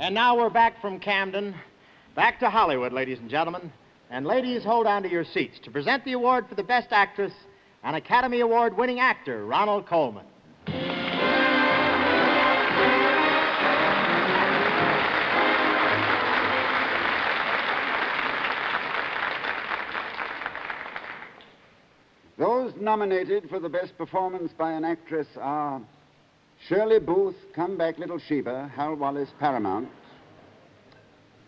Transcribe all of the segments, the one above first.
And now we're back from Camden, back to Hollywood, ladies and gentlemen. And ladies, hold on to your seats to present the award for the Best Actress and Academy Award winning actor, Ronald Colman. Those nominated for the best performance by an actress are Shirley Booth, Come Back Little Sheba, Hal Wallis, Paramount.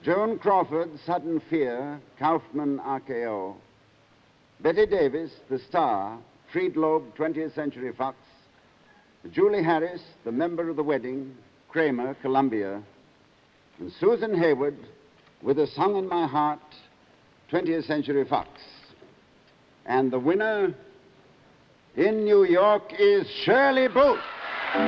Joan Crawford, Sudden Fear, Kaufman, RKO. Bette Davis, The Star, Friedlob, 20th Century Fox. Julie Harris, The Member of the Wedding, Kramer, Columbia. And Susan Hayward, With a Song in My Heart, 20th Century Fox. And the winner in New York is Shirley Booth. I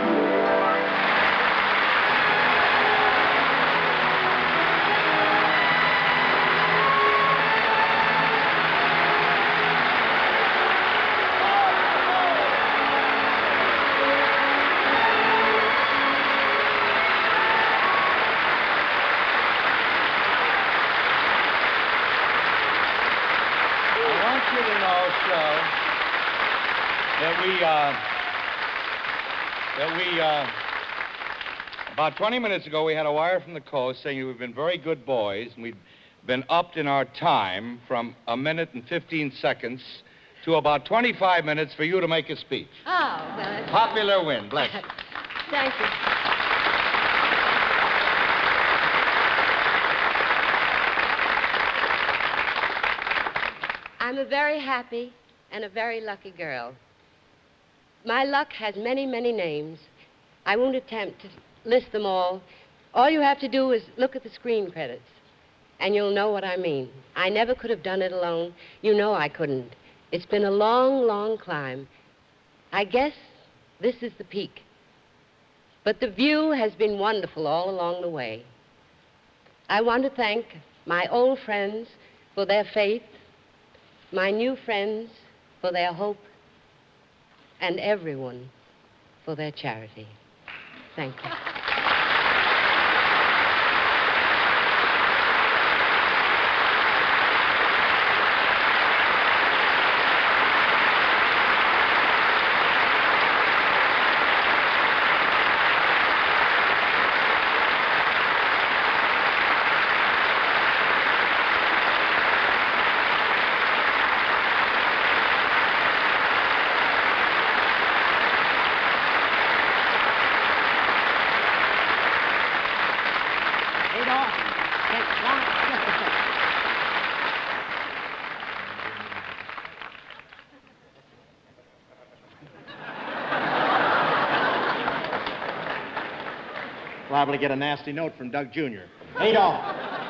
want you to know, sir, that we, uh, that we, uh, about 20 minutes ago, we had a wire from the coast saying we've been very good boys, and we've been upped in our time from a minute and 15 seconds to about 25 minutes for you to make a speech. Oh, well, Popular win, bless you. thank you. I'm a very happy and a very lucky girl. My luck has many, many names. I won't attempt to list them all. All you have to do is look at the screen credits, and you'll know what I mean. I never could have done it alone. You know I couldn't. It's been a long, long climb. I guess this is the peak. But the view has been wonderful all along the way. I want to thank my old friends for their faith, my new friends for their hope, and everyone for their charity. Thank you. To get a nasty note from Doug Jr. Adolph.